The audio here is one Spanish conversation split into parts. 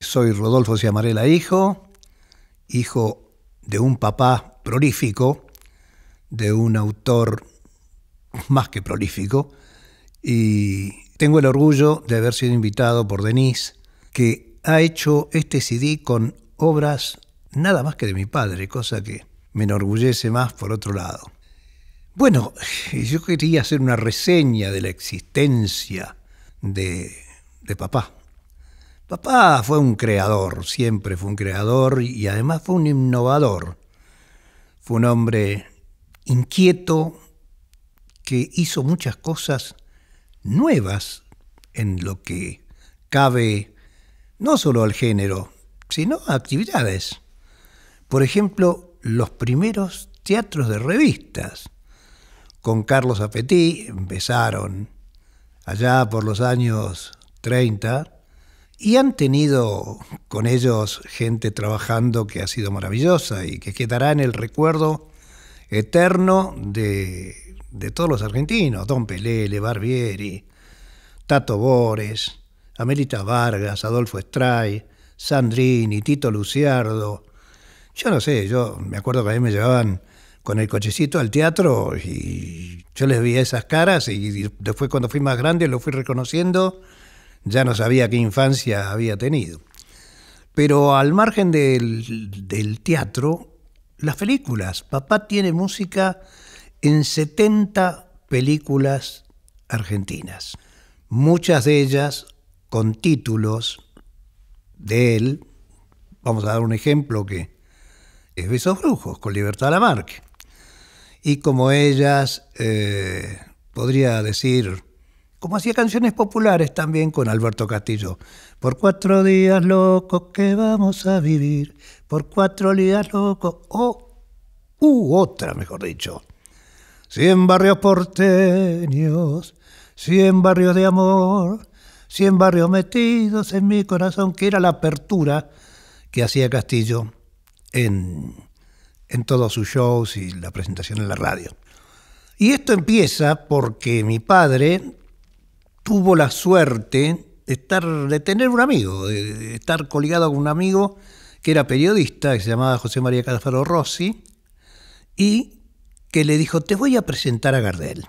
Soy Rodolfo Ciamarela, hijo, hijo de un papá prolífico, de un autor más que prolífico, y tengo el orgullo de haber sido invitado por Denise, que ha hecho este CD con obras nada más que de mi padre, cosa que me enorgullece más por otro lado. Bueno, yo quería hacer una reseña de la existencia de, de papá. Papá fue un creador, siempre fue un creador y además fue un innovador. Fue un hombre inquieto que hizo muchas cosas nuevas en lo que cabe no solo al género, sino a actividades. Por ejemplo, los primeros teatros de revistas. Con Carlos Apetí empezaron allá por los años 30 y han tenido con ellos gente trabajando que ha sido maravillosa y que quedará en el recuerdo eterno de, todos los argentinos, Don Pelele, Barbieri, Tato Bores, Amelita Vargas, Adolfo Estray, Sandrini, Tito Luciardo. Yo no sé, yo me acuerdo que a mí me llevaban con el cochecito al teatro y yo les vi esas caras y después cuando fui más grande lo fui reconociendo ya no sabía qué infancia había tenido. Pero al margen del, teatro, las películas. Papá tiene música en 70 películas argentinas, muchas de ellas con títulos de él. Vamos a dar un ejemplo que es Besos Brujos, con Libertad Lamarque. Y como ellas, eh, podría decir como hacía canciones populares también con Alberto Castillo. Por cuatro días locos que vamos a vivir, por cuatro días locos, o u otra, mejor dicho. Cien barrios porteños, cien barrios de amor, cien barrios metidos en mi corazón, que era la apertura que hacía Castillo en, en todos sus shows y la presentación en la radio. Y esto empieza porque mi padre tuvo la suerte de, estar, de tener un amigo, de, estar coligado con un amigo que era periodista, que se llamaba José María Calafaro Rossi, y que le dijo, te voy a presentar a Gardel.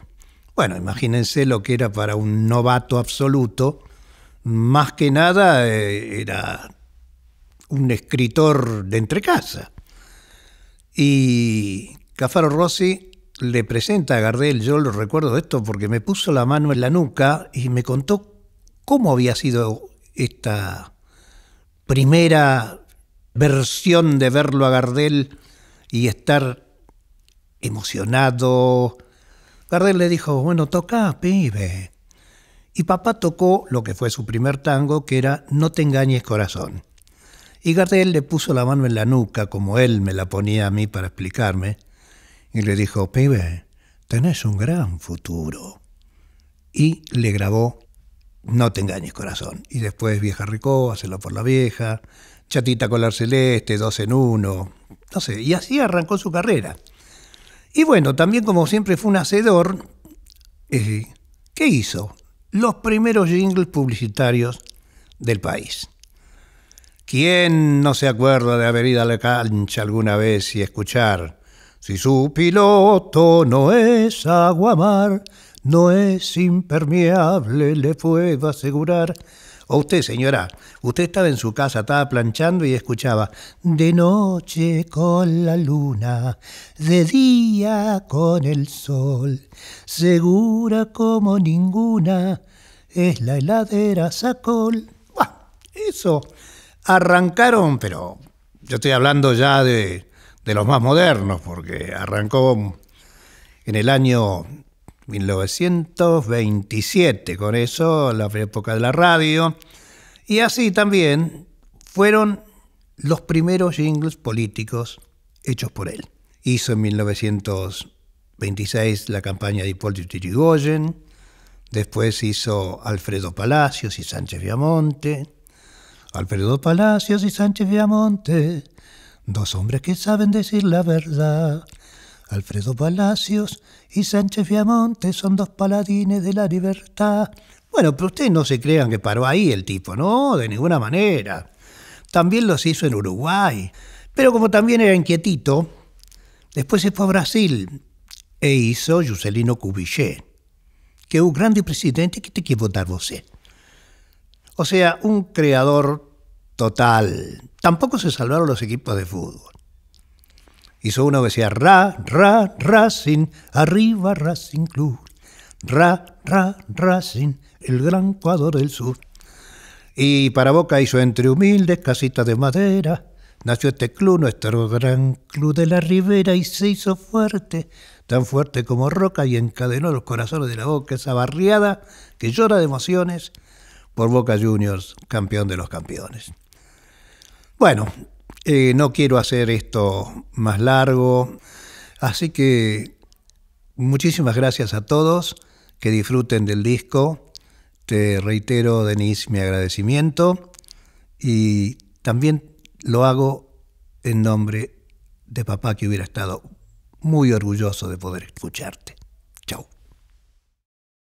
Bueno, imagínense lo que era para un novato absoluto. Más que nada eh, era un escritor de entrecasa. Y Cafaro Rossi le presenta a Gardel, yo lo recuerdo esto porque me puso la mano en la nuca y me contó cómo había sido esta primera versión de verlo a Gardel y estar emocionado. Gardel le dijo, bueno, toca, pibe. Y papá tocó lo que fue su primer tango, que era No te engañes corazón. Y Gardel le puso la mano en la nuca, como él me la ponía a mí para explicarme, y le dijo, pibe, tenés un gran futuro. Y le grabó No te engañes corazón. Y después Vieja Ricó, Hacelo por la Vieja, Chatita Colar Celeste, Dos en Uno, no sé, y así arrancó su carrera. Y bueno, también como siempre fue un hacedor, eh, ¿qué hizo? Los primeros jingles publicitarios del país. ¿Quién no se acuerda de haber ido a la cancha alguna vez y escuchar si su piloto no es aguamar, no es impermeable, le puedo asegurar. O usted, señora, usted estaba en su casa, estaba planchando y escuchaba de noche con la luna, de día con el sol, segura como ninguna es la heladera Sacol. eso arrancaron, pero yo estoy hablando ya de de los más modernos, porque arrancó en el año 1927, con eso, la época de la radio, y así también fueron los primeros jingles políticos hechos por él. Hizo en 1926 la campaña de Hipólito Yrigoyen, después hizo Alfredo Palacios y Sánchez Viamonte, Alfredo Palacios y Sánchez Viamonte Dos hombres que saben decir la verdad. Alfredo Palacios y Sánchez Viamonte son dos paladines de la libertad. Bueno, pero ustedes no se crean que paró ahí el tipo, no, de ninguna manera. también los hizo en Uruguay. Pero como también era inquietito, después se fue a Brasil e hizo Juscelino Kubitschek, que es un grande presidente que te quiere votar vos. O sea, un creador total. Tampoco se salvaron los equipos de fútbol. Hizo uno que decía Ra, Ra, Racing, arriba Racing Club. Ra, Ra, Racing, el gran cuadro del sur. Y para Boca hizo entre humildes casitas de madera. Nació este club, nuestro gran club de la Ribera, y se hizo fuerte, tan fuerte como roca, y encadenó los corazones de la Boca, esa barriada que llora de emociones por Boca Juniors, campeón de los campeones. Bueno, eh, no quiero hacer esto más largo, así que muchísimas gracias a todos, que disfruten del disco. Te reitero, Denise, mi agradecimiento y también lo hago en nombre de papá que hubiera estado muy orgulloso de poder escucharte.